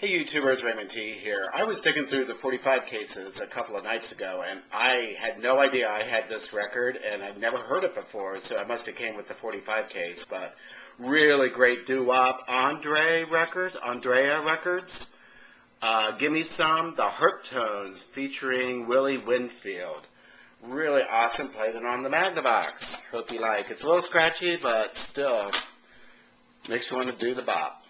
Hey YouTubers, Raymond T here. I was digging through the 45 cases a couple of nights ago and I had no idea I had this record and I'd never heard it before so I must have came with the 45 case but really great doo-wop Andre records, Andrea records. Uh, Give Me Some, the Harptones featuring Willie Winfield. Really awesome, played it on the Magnavox. Hope you like. It's a little scratchy but still makes you want to do the bop.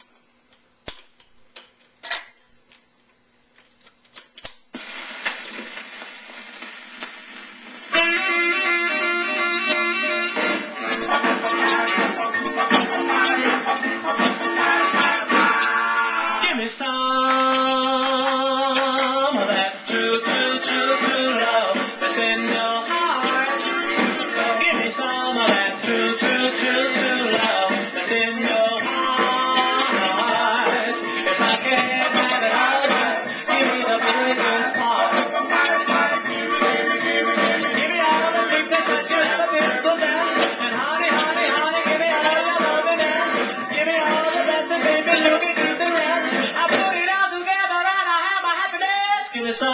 Me some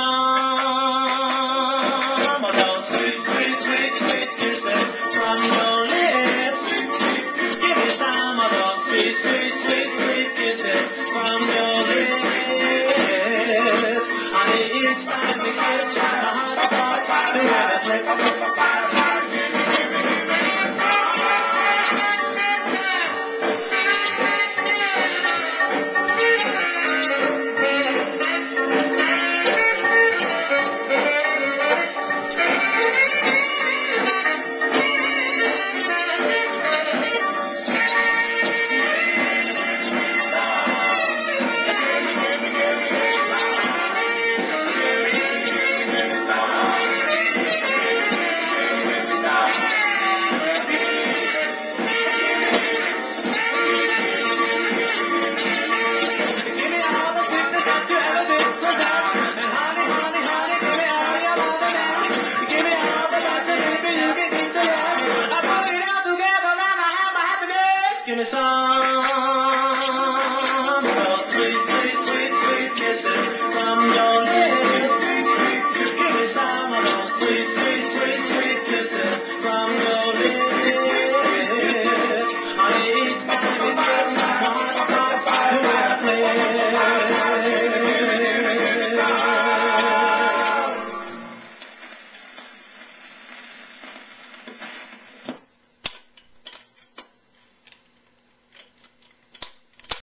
of those sweet, sweet, sweet, sweet lips. Give me some of those sweet, sweet, sweet, sweet kisses from your lips. Honey, each time we kiss, Renaissance.